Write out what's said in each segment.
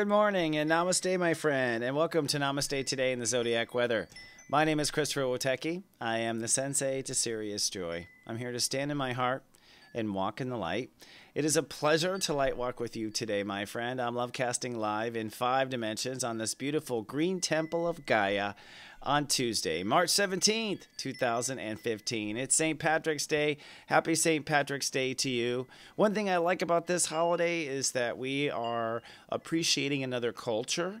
Good morning and namaste, my friend, and welcome to Namaste Today in the Zodiac Weather. My name is Christopher Witecki. I am the sensei to Sirius Joy. I'm here to stand in my heart and walk in the light. It is a pleasure to light walk with you today, my friend. I'm love casting live in five dimensions on this beautiful green temple of Gaia on Tuesday, March 17th, 2015. It's St. Patrick's Day. Happy St. Patrick's Day to you. One thing I like about this holiday is that we are appreciating another culture.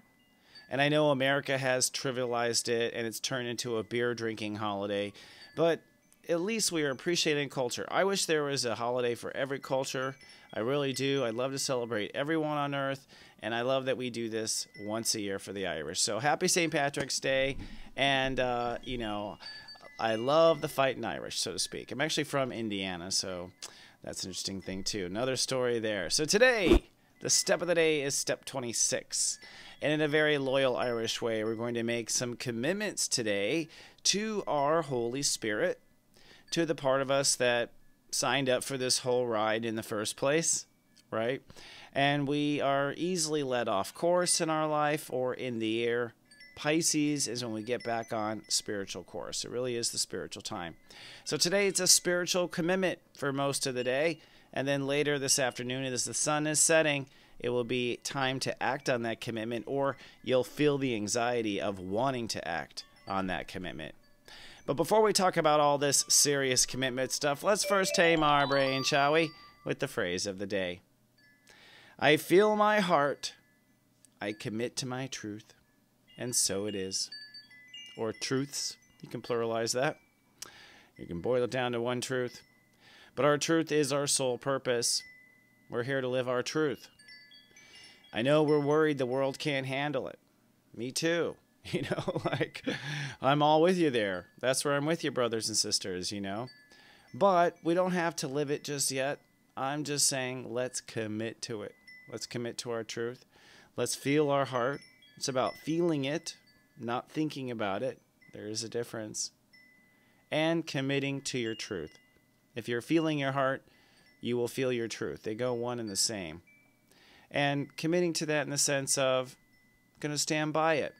And I know America has trivialized it and it's turned into a beer drinking holiday, but at least we are appreciating culture. I wish there was a holiday for every culture. I really do. I'd love to celebrate everyone on earth, and I love that we do this once a year for the Irish. So happy St. Patrick's Day, and uh, you know, I love the fighting Irish, so to speak. I'm actually from Indiana, so that's an interesting thing too. Another story there. So today, the step of the day is step 26. And in a very loyal Irish way, we're going to make some commitments today to our Holy Spirit, to the part of us that signed up for this whole ride in the first place, right? And we are easily led off course in our life or in the air. Pisces is when we get back on spiritual course. It really is the spiritual time. So today it's a spiritual commitment for most of the day. And then later this afternoon, as the sun is setting, it will be time to act on that commitment, or you'll feel the anxiety of wanting to act on that commitment. But before we talk about all this serious commitment stuff, let's first tame our brain, shall we? With the phrase of the day I feel my heart, I commit to my truth, and so it is. Or truths, you can pluralize that. You can boil it down to one truth. But our truth is our sole purpose. We're here to live our truth. I know we're worried the world can't handle it. Me too. You know, like I'm all with you there. That's where I'm with you, brothers and sisters, you know. But we don't have to live it just yet. I'm just saying, let's commit to it. Let's commit to our truth. Let's feel our heart. It's about feeling it, not thinking about it. There is a difference. And committing to your truth. If you're feeling your heart, you will feel your truth. They go one and the same. And committing to that in the sense of going to stand by it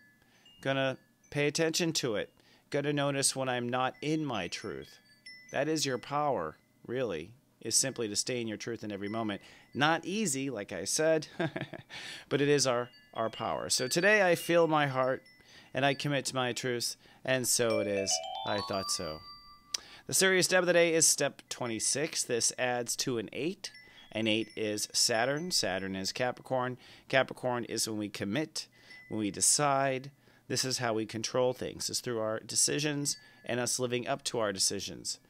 Gonna pay attention to it. Gonna notice when I'm not in my truth. That is your power, really, is simply to stay in your truth in every moment. Not easy, like I said, but it is our, our power. So today I feel my heart and I commit to my truth, and so it is. I thought so. The Sirius step of the day is step 26. This adds to an 8. An 8 is Saturn. Saturn is Capricorn. Capricorn is when we commit, when we decide, this is how we control things, is through our decisions and us living up to our decisions.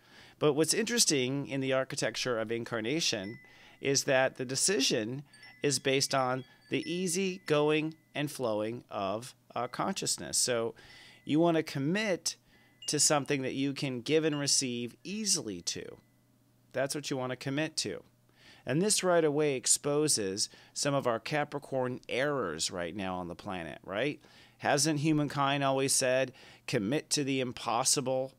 But what's interesting in the architecture of incarnation is that the decision is based on the easy going and flowing of uh, consciousness. So you want to commit to something that you can give and receive easily to. That's what you want to commit to. And this right away exposes some of our Capricorn errors right now on the planet, right? Hasn't humankind always said, commit to the impossible?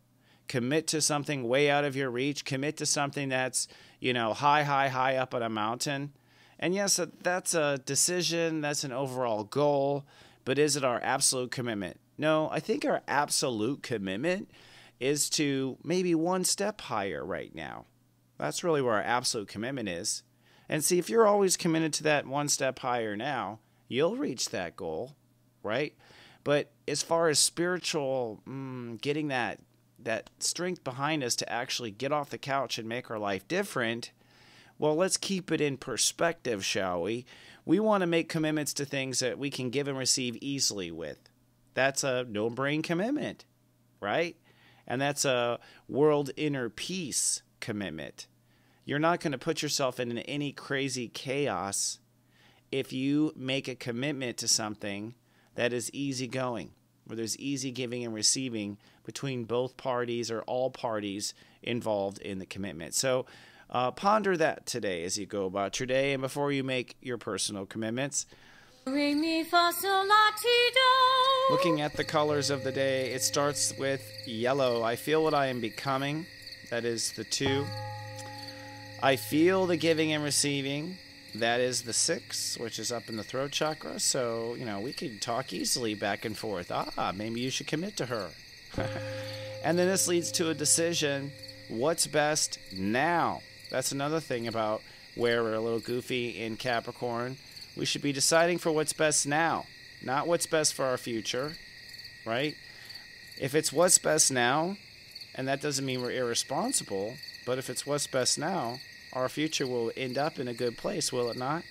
Commit to something way out of your reach. Commit to something that's, you know, high, high, high up on a mountain. And yes, that's a decision, that's an overall goal, but is it our absolute commitment? No, I think our absolute commitment is to maybe one step higher right now. That's really where our absolute commitment is. And see, if you're always committed to that one step higher now, you'll reach that goal, right? But as far as spiritual, mm, getting that that strength behind us to actually get off the couch and make our life different, well, let's keep it in perspective, shall we? We want to make commitments to things that we can give and receive easily with. That's a no brain commitment, right? And that's a world inner peace commitment. You're not going to put yourself in any crazy chaos if you make a commitment to something that is easygoing, where there's easy giving and receiving between both parties or all parties involved in the commitment. So uh, ponder that today as you go about your day and before you make your personal commitments. Looking at the colors of the day, it starts with yellow. I feel what I am becoming. That is the two. I feel the giving and receiving. that is the six, which is up in the throat chakra. So, you know, we could talk easily back and forth. Ah, maybe you should commit to her. and then this leads to a decision what's best now? That's another thing about where we're a little goofy in Capricorn. We should be deciding for what's best now, not what's best for our future, right? If it's what's best now, and that doesn't mean we're irresponsible, but if it's what's best now, our future will end up in a good place, will it not?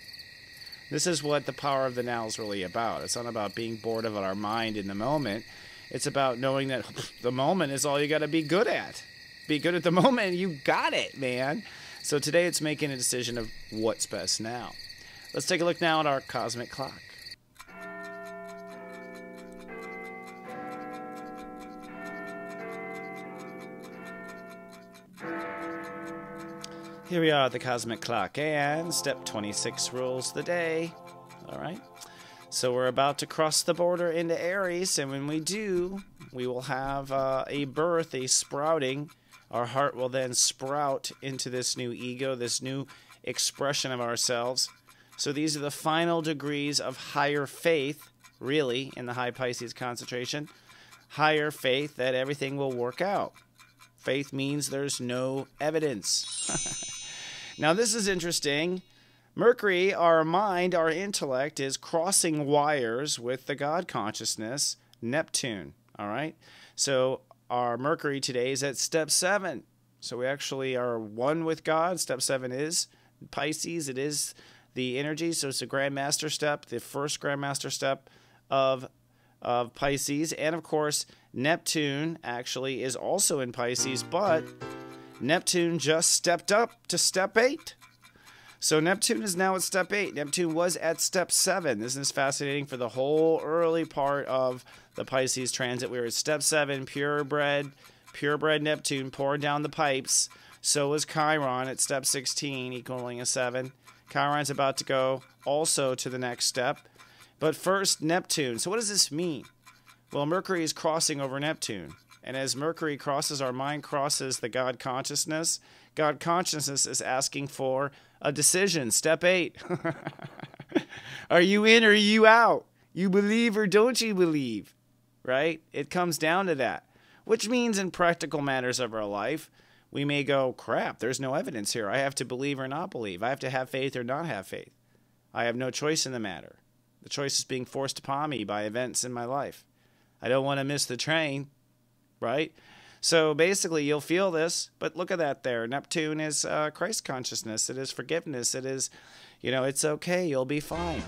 This is what the power of the now is really about. It's not about being bored of our mind in the moment. It's about knowing that the moment is all you got to be good at. Be good at the moment, you got it, man. So today it's making a decision of what's best now. Let's take a look now at our cosmic clock. Here we are at the cosmic clock, and step 26 rules the day. All right. So we're about to cross the border into Aries, and when we do, we will have uh, a birth, a sprouting. Our heart will then sprout into this new ego, this new expression of ourselves. So these are the final degrees of higher faith, really, in the high Pisces concentration. Higher faith that everything will work out. Faith means there's no evidence. Now, this is interesting. Mercury, our mind, our intellect, is crossing wires with the God consciousness, Neptune. All right. So, our Mercury today is at step seven. So, we actually are one with God. Step seven is Pisces, it is the energy. So, it's a Grandmaster step, the first Grandmaster step of, of Pisces. And of course, Neptune actually is also in Pisces, but Neptune just stepped up to step eight. So Neptune is now at step eight. Neptune was at step seven. This is fascinating for the whole early part of the Pisces transit. We were at step seven, purebred, purebred Neptune pouring down the pipes. So was Chiron at step 16, equaling a seven. Chiron's about to go also to the next step. But first, Neptune. So what does this mean? Well, Mercury is crossing over Neptune. And as Mercury crosses, our mind crosses the God consciousness. God consciousness is asking for a decision. Step eight Are you in or are you out? You believe or don't you believe? Right? It comes down to that. Which means in practical matters of our life, we may go, crap, there's no evidence here. I have to believe or not believe. I have to have faith or not have faith. I have no choice in the matter. The choice is being forced upon me by events in my life. I don't want to miss the train right? So basically, you'll feel this, but look at that there. Neptune is uh, Christ consciousness, it is forgiveness, it is, you know, it's okay, you'll be fine.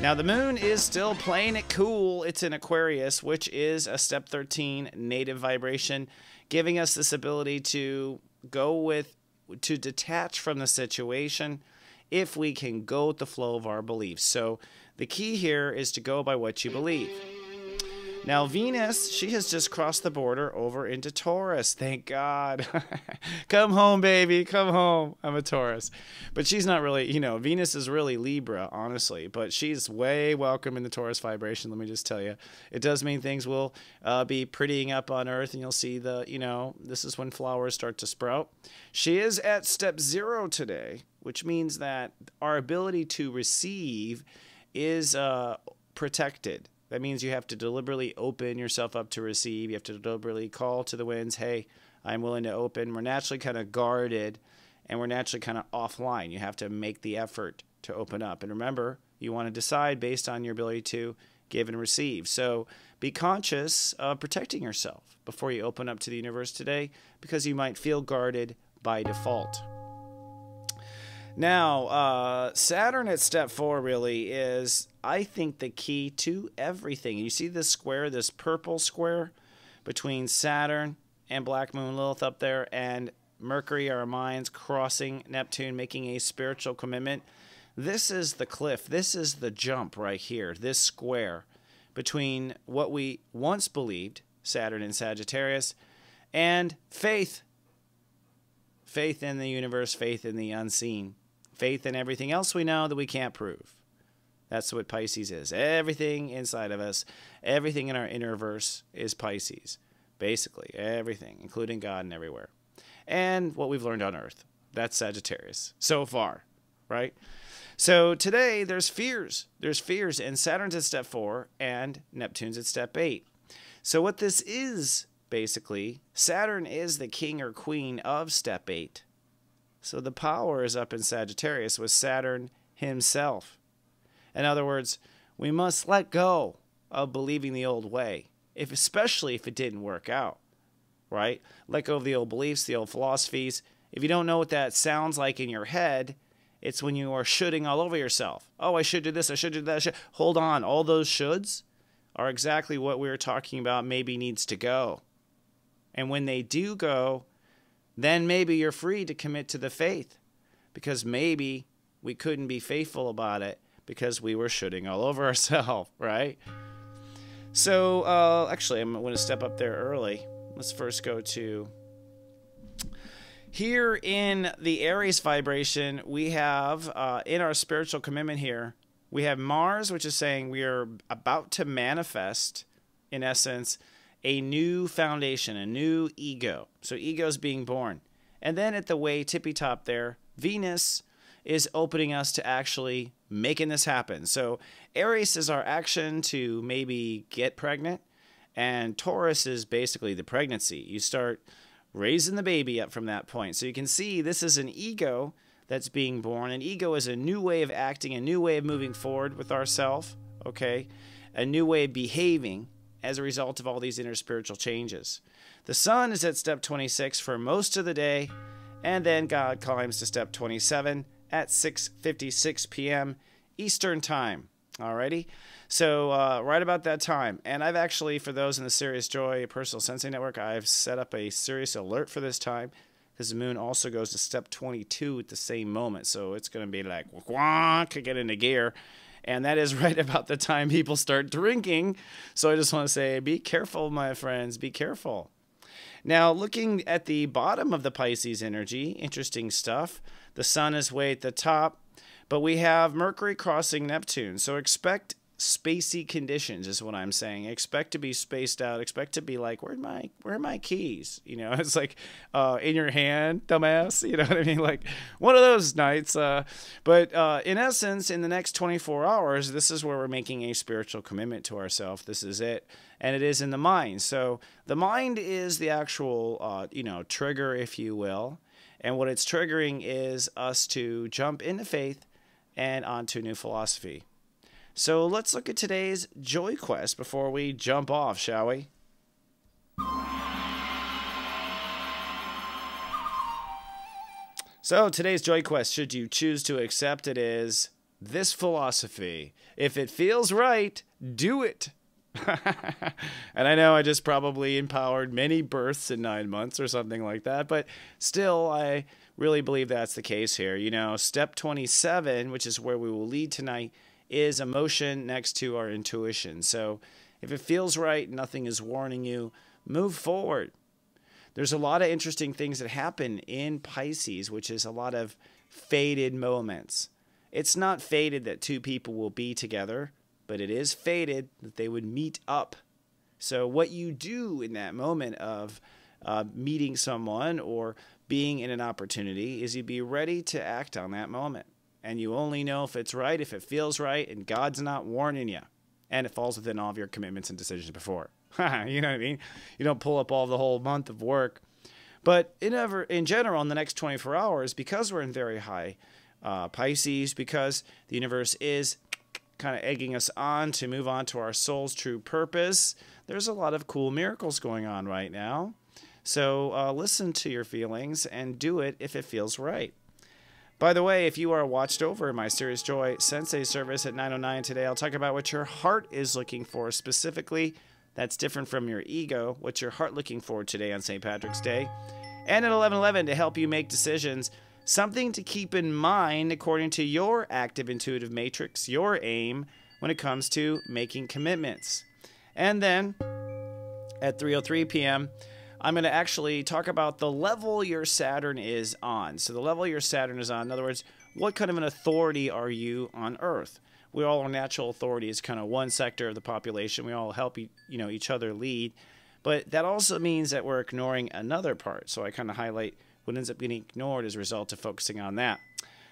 Now, the moon is still playing it cool. It's in Aquarius, which is a step 13 native vibration, giving us this ability to go with, to detach from the situation if we can go with the flow of our beliefs. So, the key here is to go by what you believe. Now, Venus, she has just crossed the border over into Taurus. Thank God. come home, baby. Come home. I'm a Taurus. But she's not really, you know, Venus is really Libra, honestly. But she's way welcome in the Taurus vibration, let me just tell you. It does mean things will uh, be prettying up on Earth, and you'll see the, you know, this is when flowers start to sprout. She is at step zero today, which means that our ability to receive is uh, protected that means you have to deliberately open yourself up to receive. You have to deliberately call to the winds, hey, I'm willing to open. We're naturally kind of guarded and we're naturally kind of offline. You have to make the effort to open up. And remember, you want to decide based on your ability to give and receive. So be conscious of protecting yourself before you open up to the universe today because you might feel guarded by default. Now, uh, Saturn at step four really is, I think, the key to everything. You see this square, this purple square between Saturn and Black Moon Lilith up there, and Mercury, our minds, crossing Neptune, making a spiritual commitment. This is the cliff. This is the jump right here, this square between what we once believed, Saturn and Sagittarius, and faith. Faith in the universe, faith in the unseen faith in everything else we know that we can't prove. That's what Pisces is. Everything inside of us, everything in our inner verse is Pisces. Basically, everything, including God and everywhere. And what we've learned on Earth. That's Sagittarius so far. right? So today there's fears. There's fears, and Saturn's at step four and Neptune's at step eight. So what this is basically, Saturn is the king or queen of step eight. So the power is up in Sagittarius with Saturn himself. In other words, we must let go of believing the old way, if especially if it didn't work out. Right? Let go of the old beliefs, the old philosophies. If you don't know what that sounds like in your head, it's when you are shooting all over yourself. Oh, I should do this, I should do that. Should. Hold on. All those shoulds are exactly what we were talking about maybe needs to go. And when they do go, then maybe you're free to commit to the faith because maybe we couldn't be faithful about it because we were shooting all over ourselves, right? So, uh, actually, I'm going to step up there early. Let's first go to here in the Aries vibration, we have uh, in our spiritual commitment here, we have Mars, which is saying we are about to manifest, in essence, a new foundation, a new ego. So, ego is being born. And then at the way tippy top there, Venus is opening us to actually making this happen. So, Aries is our action to maybe get pregnant, and Taurus is basically the pregnancy. You start raising the baby up from that point. So you can see this is an ego that's being born. An ego is a new way of acting, a new way of moving forward with ourself, okay? A new way of behaving as a result of all these inner spiritual changes. The sun is at step 26 for most of the day, and then God climbs to step 27 at 6:56 p.m. Eastern Time. Alrighty. So uh, right about that time, and I've actually, for those in the Sirius Joy Personal Sensing Network, I've set up a Sirius alert for this time because the moon also goes to step 22 at the same moment. So it's going to be like to get into gear. And that is right about the time people start drinking. So I just want to say, be careful, my friends. Be careful. Now, looking at the bottom of the Pisces energy, interesting stuff. The sun is way at the top, but we have Mercury crossing Neptune. So expect spacey conditions is what I'm saying. Expect to be spaced out. Expect to be like, where my where are my keys? You know, it's like uh, in your hand, dumbass. You know what I mean? Like one of those nights. Uh, but uh, in essence, in the next 24 hours, this is where we're making a spiritual commitment to ourselves. This is it, and it is in the mind. So the mind is the actual, uh, you know, trigger, if you will. And what it's triggering is us to jump into faith and onto new philosophy. So let's look at today's Joy Quest before we jump off, shall we? So today's Joy Quest, should you choose to accept it, is this philosophy. If it feels right, do it. and I know I just probably empowered many births in nine months or something like that, but still, I really believe that's the case here. You know, step 27, which is where we will lead tonight, is emotion next to our intuition. So if it feels right, nothing is warning you, move forward. There's a lot of interesting things that happen in Pisces, which is a lot of faded moments. It's not fated that two people will be together, but it is fated that they would meet up. So, what you do in that moment of uh, meeting someone or being in an opportunity is you be ready to act on that moment and you only know if it's right, if it feels right, and God's not warning you. And it falls within all of your commitments and decisions before. you know what I mean? You don't pull up all the whole month of work. But in, ever, in general, in the next 24 hours, because we're in very high uh, Pisces, because the universe is kind of egging us on to move on to our soul's true purpose, there's a lot of cool miracles going on right now. So uh, listen to your feelings and do it if it feels right. By the way, if you are watched over my Sirius Joy Sensei service at 909 today, I'll talk about what your heart is looking for specifically. That's different from your ego. What's your heart looking for today on St. Patrick's Day? And at 1111 to help you make decisions, something to keep in mind according to your active intuitive matrix, your aim when it comes to making commitments. And then at 3:03 p.m., I'm going to actually talk about the level your Saturn is on. So, the level your Saturn is on, in other words, what kind of an authority are you on Earth? We all are natural authorities, kind of one sector of the population. We all help you know each other lead, but that also means that we're ignoring another part. So I kind of highlight what ends up getting ignored as a result of focusing on that.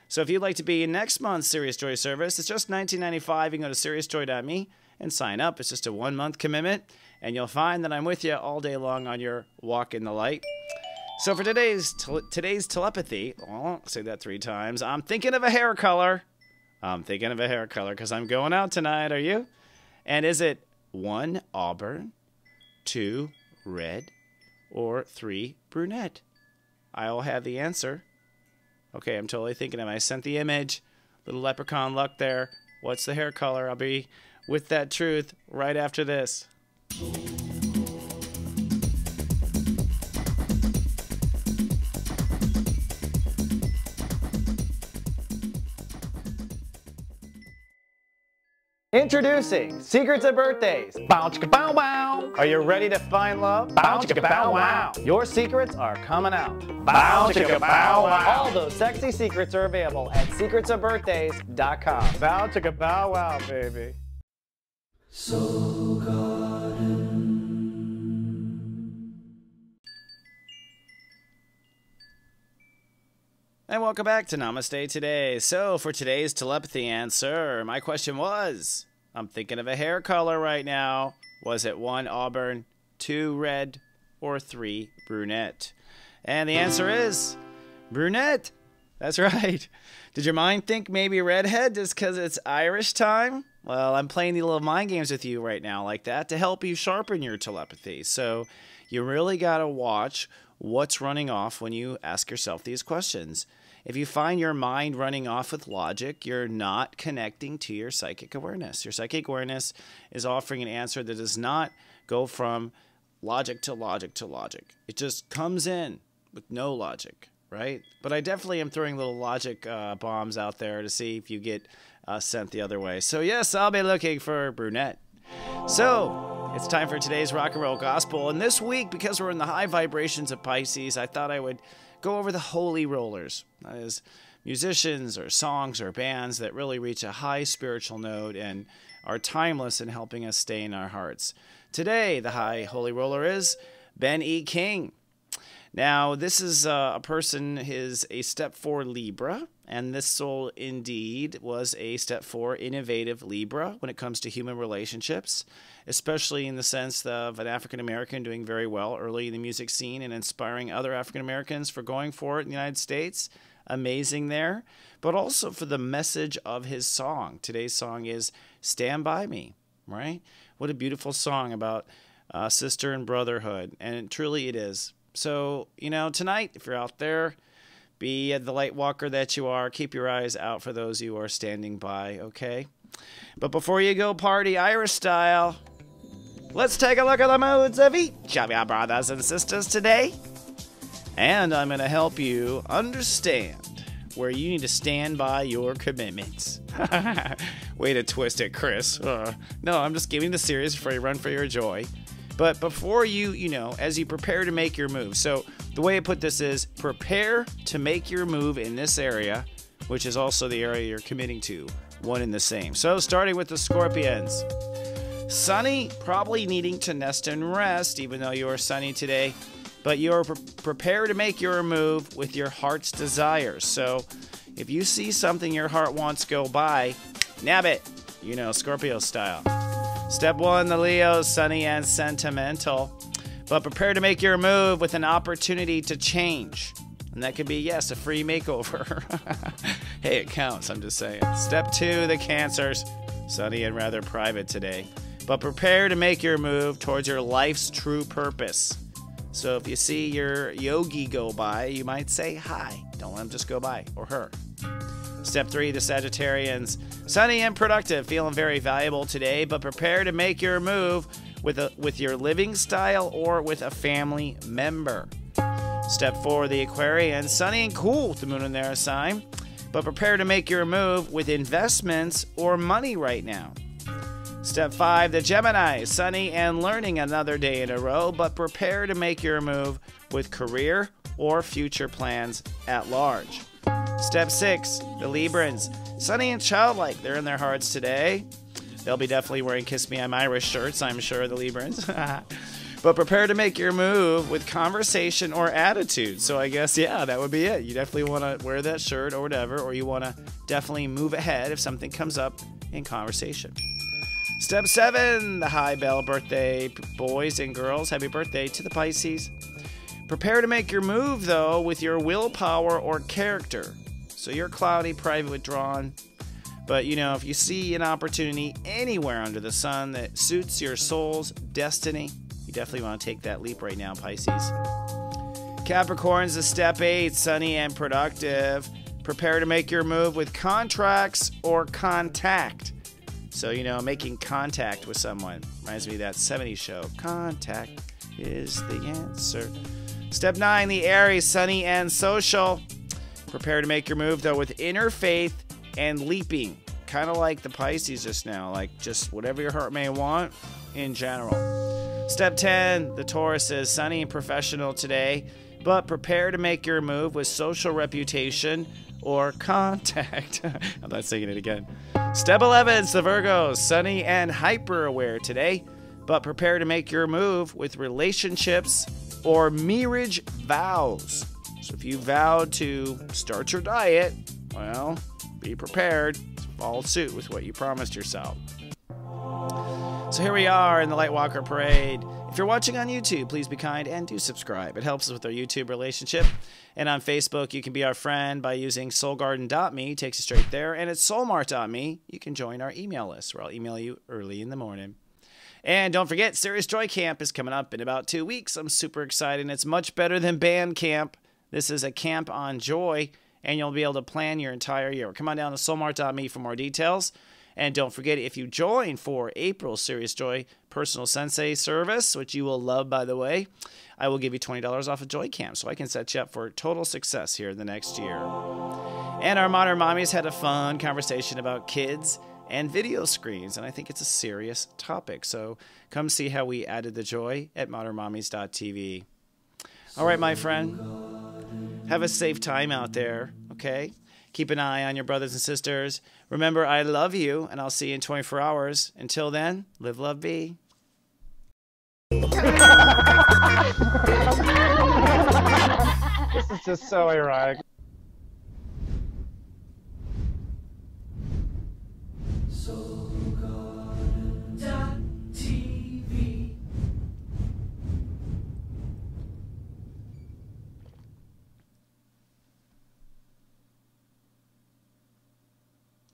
So if you'd like to be in next month's Sirius Joy service, it's just $19.95. You can go to siriusjoy.me and sign up. It's just a one month commitment, and you'll find that I'm with you all day long on your walk in the light. So for today's today's telepathy, oh, I'll say that three times. I'm thinking of a hair color. I'm thinking of a hair color because I'm going out tonight. Are you? And is it one auburn, two red, or three brunette? I'll have the answer. Okay, I'm totally thinking of. I sent the image. Little leprechaun luck there. What's the hair color? I'll be with that truth right after this. Introducing Secrets of Birthdays. Bow chicka bow wow. Are you ready to find love? Bow chicka bow wow. Your secrets are coming out. Bow chicka bow wow. All those sexy secrets are available at secretsofbirthdays.com. Bow chicka bow wow, baby. Garden. And welcome back to Namaste Today. So, for today's telepathy answer, my question was I'm thinking of a hair color right now. Was it one auburn, two red, or three brunette? And the answer is brunette. That's right. Did your mind think maybe redhead just because it's Irish time? Well, I'm playing these little mind games with you right now, like that, to help you sharpen your telepathy. So, you really got to watch what's running off when you ask yourself these questions. If you find your mind running off with logic, you're not connecting to your psychic awareness. Your psychic awareness is offering an answer that does not go from logic to logic to logic. It just comes in with no logic, right? But I definitely am throwing little logic uh, bombs out there to see if you get uh, sent the other way. So, yes, I'll be looking for brunette. So, it's time for today's rock and roll gospel. And this week, because we're in the high vibrations of Pisces, I thought I would go over the holy rollers. That is, musicians or songs or bands that really reach a high spiritual note and are timeless in helping us stay in our hearts. Today, the high holy roller is Ben E. King. Now, this is uh, a person is a step four Libra, and this soul indeed was a step four innovative Libra when it comes to human relationships, especially in the sense of an African American doing very well early in the music scene and inspiring other African Americans for going for it in the United States. Amazing there, but also for the message of his song. Today's song is Stand By Me, right? What a beautiful song about uh, sister and brotherhood, and truly it is. So, you know, tonight, if you're out there, be the light walker that you are. Keep your eyes out for those you are standing by, okay? But before you go party Irish style, let's take a look at the moods of each of your brothers and sisters today. And I'm going to help you understand where you need to stand by your commitments. Way to twist it, Chris. Uh, no, I'm just giving the series for you run for your joy. But before you, you know, as you prepare to make your move, so the way I put this is prepare to make your move in this area, which is also the area you're committing to, one in the same. So starting with the Scorpions. Sunny, probably needing to nest and rest, even though you are sunny today, but you're pre- prepared to make your move with your heart's desires. So if you see something your heart wants go by, nab it, you know, Scorpio style. Step one, the Leos, sunny and sentimental. But prepare to make your move with an opportunity to change. And that could be, yes, a free makeover. hey, it counts, I'm just saying. Step two, the Cancers, sunny and rather private today. But prepare to make your move towards your life's true purpose. So if you see your yogi go by, you might say hi. Don't let him just go by, or her. Step three, the Sagittarians. Sunny and productive, feeling very valuable today, but prepare to make your move with, a, with your living style or with a family member. Step four, the Aquarians. Sunny and cool with the moon in their sign, but prepare to make your move with investments or money right now. Step five, the Gemini. Sunny and learning another day in a row, but prepare to make your move with career or future plans at large. Step six, the Librans. Sunny and childlike, they're in their hearts today. They'll be definitely wearing Kiss Me I'm Irish shirts, I'm sure, the Librans. But prepare to make your move with conversation or attitude. So I guess, yeah, that would be it. You definitely want to wear that shirt or whatever, or you want to definitely move ahead if something comes up in conversation. Step seven, the high bell birthday boys and girls. Happy birthday to the Pisces. Prepare to make your move, though, with your willpower or character. So you're cloudy, private, withdrawn. But you know, if you see an opportunity anywhere under the sun that suits your soul's destiny, you definitely want to take that leap right now, Pisces. Capricorn's a step eight, sunny and productive. Prepare to make your move with contracts or contact. So, you know, making contact with someone reminds me of that 70s show. Contact is the answer. Step nine, the Aries, sunny and social. Prepare to make your move, though, with inner faith and leaping. Kind of like the Pisces just now, like just whatever your heart may want in general. Step 10, the Taurus is sunny and professional today, but prepare to make your move with social reputation or contact. I'm not saying it again. Step 11, the Virgo, sunny and hyper aware today, but prepare to make your move with relationships or marriage vows. So if you vowed to start your diet, well, be prepared to follow suit with what you promised yourself. So here we are in the Lightwalker Parade. If you're watching on YouTube, please be kind and do subscribe. It helps us with our YouTube relationship. And on Facebook, you can be our friend by using soulgarden.me, takes you straight there. And at soulmart.me, you can join our email list where I'll email you early in the morning. And don't forget, Sirius Joy Camp is coming up in about two weeks. I'm super excited. It's much better than band camp. This is a camp on joy, and you'll be able to plan your entire year. Come on down to soulmart.me for more details. And don't forget, if you join for April Sirius Joy Personal Sensei service, which you will love, by the way, I will give you $20 off of Joy Camp so I can set you up for total success here in the next year. And our modern mommies had a fun conversation about kids and video screens, and I think it's a serious topic. So come see how we added the joy at modernmommies.tv. All right, my friend, have a safe time out there, okay? Keep an eye on your brothers and sisters. Remember, I love you, and I'll see you in 24 hours. Until then, live, love, be. this is just so ironic.